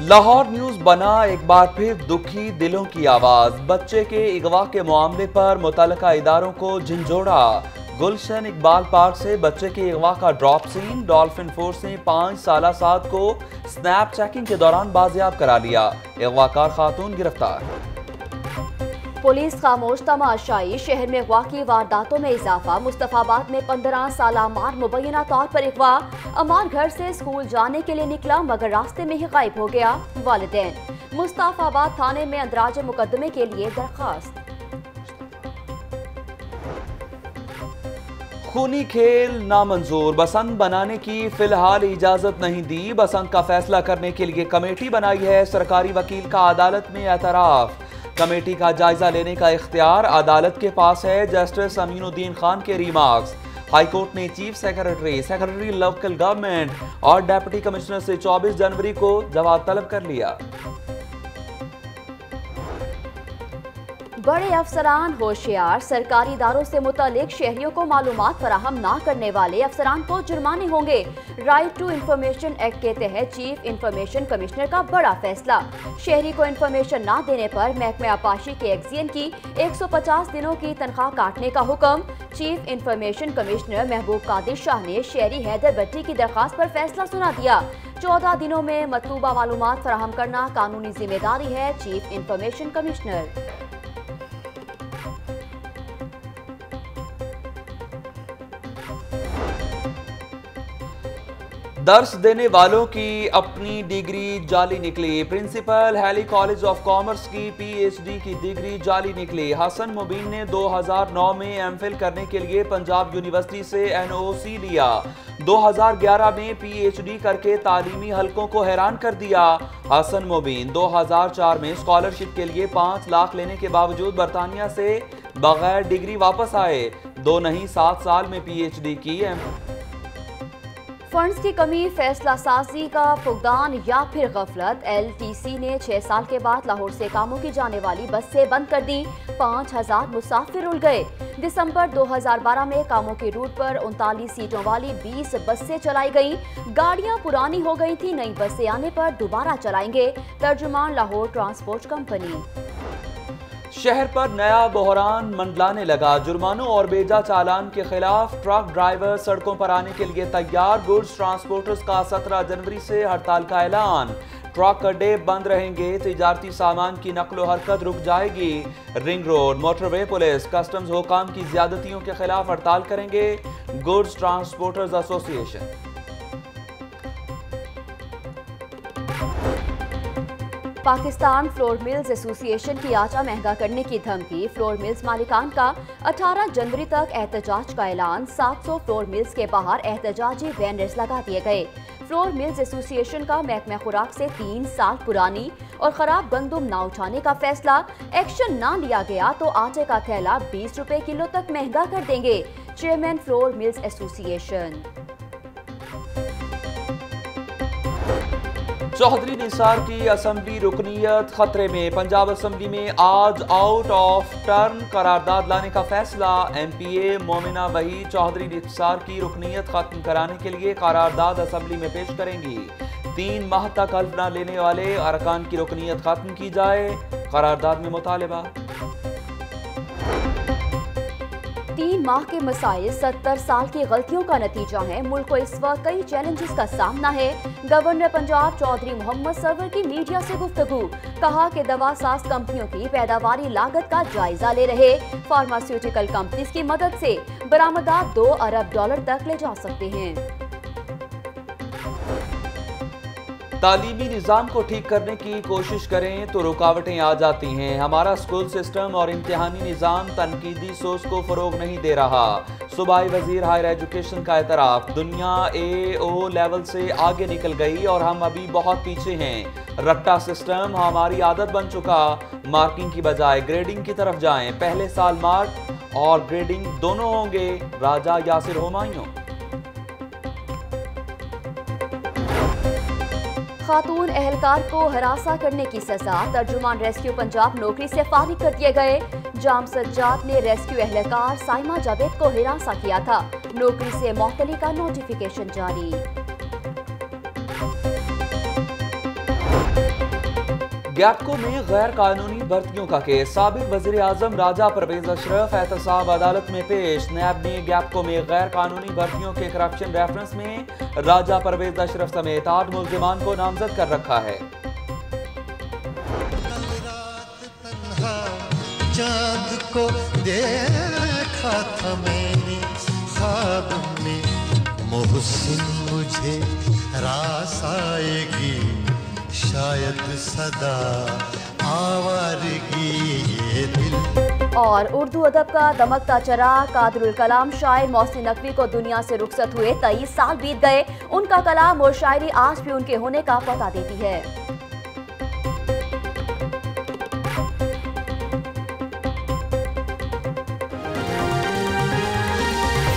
Lahore news بنا، ایک بار پھر دکھی دلوں کی آواز۔ بچے کے اغوا کے معاملے پر متعلقہ اداروں کو جھنجھوڑا۔ گلشن اقبال پارک سے بچے کے اغوا کا ڈراپ سین۔ ڈالفن فورس نے پانچ سالہ ساتھ کو سنیپ چیکنگ کے دوران بازیاب کرا لیا۔ اغوا کار خاتون گرفتار۔ پولیس خاموش تماشائی شہر میں اغوا کی وارداتوں میں اضافہ۔ مصطفیٰ آباد میں پندرہ سالہ امار مبینہ طور پر اغوا۔ امار گھر سے اسکول جانے کے لیے نکلا مگر راستے میں ہی غائب ہو گیا۔ والدین مصطفیٰ آباد تھانے میں اندراج مقدمے کے لیے درخواست۔ خونی کھیل نامنظور۔ بسنت بنانے کی فی الحال اجازت نہیں دی۔ بسنت کا فیصلہ کرنے کے لیے کمیٹی بنائی ہے۔ سرکاری وکیل کا عدالت میں اعتراف۔ کمیٹی کا جائزہ لینے کا اختیار عدالت کے پاس ہے، جسٹس امین الدین خان کے ریمارکس ہائی کورٹ نے chief secretary secretary local government اور ڈیپٹی کمشنر سے چوبیس جنوری کو جواب طلب کر لیا۔ بڑے افسران ہوشیار سرکاری اداروں سے متعلق شہریوں کو معلومات فراہم نہ کرنے والے افسران کو جرمانے ہوں گے۔ رائٹ ٹو انفارمیشن ایکٹ کے تحت چیف انفارمیشن کمشنر کا بڑا فیصلہ۔ شہری کو انفارمیشن نہ دینے پر محکمہ آپاشی کے ایکزین کی ایک سو پچاس دنوں کی تنخواہ کاٹنے کا حکم۔ چیف انفارمیشن کمشنر محبوب قادر شاہ نے شہری حیدر بٹی کی درخواست پر فیصلہ سنا دیا۔ چودہ دنوں میں مطلوبہ معلومات فراہم کرنا قانونی ذمہ داری ہے چیف انفارمیشن کمشنر درس دینے والوں کی اپنی ڈگری جعلی نکلی۔ Principal Hailey college of commerce کی پی ایچ ڈی کی ڈگری جعلی نکلی۔ حسن مبین نے دو ہزار نو میں ایم فل کرنے کے لیے پنجاب یونیورسٹی سے این او سی لیا۔ دو ہزار گیارہ میں پی ایچ ڈی کر کے تعلیمی حلقوں کو حیران کر دیا۔ حسن مبین دو ہزار چار میں اسکالرشپ کے لیے پانچ لاکھ لینے کے باوجود برطانیہ سے بغیر ڈگری واپس آئے۔ دو نہیں، سات سال میں پی ایچ ڈی کی ایم فنڈز کی کمی، فیصلہ سازی کا فقدان یا پھر غفلت، ایل ٹی سی نے چھ سال کے بعد لاہور سے کاموں کی جانے والی بس سے بند کر دی پانچ ہزار مسافر اڑ گئے۔ دسمبر دو ہزار بارہ میں کاموں کے روٹ پر انتالیس سیٹوں والی بیس بسیں چلائی گئیں۔ گاڑیاں پرانی ہو گئی تھی نئی بسیں آنے پر دوبارہ چلائیں گے، ترجمان لاہور ٹرانسپورٹ کمپنی۔ شہر پر نیا بحران منڈلانے لگا۔ جرمانوں اور بیجا چالان کے خلاف ٹرک ڈرائیور سڑکوں پر آنے کے لیے تیار۔ گوڈز ٹرانسپورٹرز کا سترہ جنوری سے ہڑتال کا اعلان۔ ٹرک اڈے بند رہیں گے۔ تجارتی سامان کی نقل و حرکت رک جائے گی۔ Ring road, motorway police, customs حکام کی زیادتیوں کے خلاف ہڑتال کریں گے۔ گوڈز ٹرانسپورٹرز ایسوسی ایشن پاکستان فلور ملز ایسوسی ایشن کی آٹا مہنگا کرنے کی دھمکی۔ فلور ملز مالکان کا اٹھارہ جنوری تک احتجاج کا اعلان۔ سات سو فلور ملز کے باہر احتجاجی بینرز لگا دیے گئے۔ فلور ملز ایسوسی ایشن کا محکمہ خوراک سے تین سال پرانی اور خراب گندم نہ اٹھانے کا فیصلہ۔ ایکشن نہ لیا گیا تو آٹے کا تھیلا بیس روپے کلو تک مہنگا کر دیں گے۔ چیئرمین فلور ملز ایسوسی ایشن چوہدری نثار کی اسمبلی رکنیت خطرے میں۔ پنجاب اسمبلی میں آج آؤٹ آف ٹرن قرارداد لانے کا فیصلہ۔ ایم پی اے مومنہ وحی چوہدری نثار کی رکنیت ختم کرانے کے لیے قرارداد اسمبلی میں پیش کریں گی۔ تین ماہ تک حلف نہ لینے والے ارکان کی رکنیت ختم کی جائے۔ قرارداد میں مطالبہ۔ تین ماہ کے مسائل ستر سال کی غلطیوں کا نتیجہ ہے ملک کو اس وقت کئی چیلنجز کا سامنا ہے۔ گورنر پنجاب چودھری محمد سرور کی میڈیا سے گفتگو۔ کہا کہ دوا ساز کمپنیوں کی پیداواری لاگت کا جائزہ لے رہے۔ فارماسیوٹیکل کمپنیز کی مدد سے برآمدات دو ارب ڈالر تک لے جا سکتے ہیں۔ تعلیمی نظام کو ٹھیک کرنے کی کوشش کریں تو رکاوٹیں آ جاتی ہیں۔ ہمارا سکول سسٹم اور امتحانی نظام تنقیدی سوچ کو فروغ نہیں دے رہا۔ صوبائی وزیر ہائر ایجوکیشن کا اعتراف۔ دنیا اے او لیول سے آگے نکل گئی اور ہم ابھی بہت پیچھے ہیں۔ رٹا سسٹم ہماری عادت بن چکا۔ مارکنگ کی بجائے گریڈنگ کی طرف جائیں۔ پہلے سال مارک اور گریڈنگ دونوں ہوں گے۔ راجہ یاسر ہومائیوں خاتون اہلکار کو ہراساں کرنے کی سزا، ترجمان ریسکیو پنجاب نوکری سے فارغ کر دیے گئے۔ جام سجاد نے ریسکیو اہلکار سائمہ جاوید کو ہراساں کیا تھا۔ نوکری سے معطلی کا نوٹیفیکیشن جاری۔ گیپکو میں غیر قانونی بھرتیوں کا کیس۔ سابق وزیر اعظم راجہ پرویز اشرف احتساب عدالت میں پیش۔ نیب نے گیپکو میں غیر قانونی بھرتیوں کے کرپشن ریفرنس میں راجہ پرویز اشرف سمیت آٹھ ملزمان کو نامزد کر رکھا ہے۔ چاند کو دیکھا تھا میں نے خواب میں، محسن مجھے راس آئے گی۔ شاید صدا آوارگی یہ دل۔ اور اردو ادب کا دمکتا چرا، قادر الکلام شاعر محسن نقوی کو دنیا سے رخصت ہوئے تئیس سال بیت گئے۔ ان کا کلام اور شاعری آج بھی ان کے ہونے کا پتہ دیتی ہے۔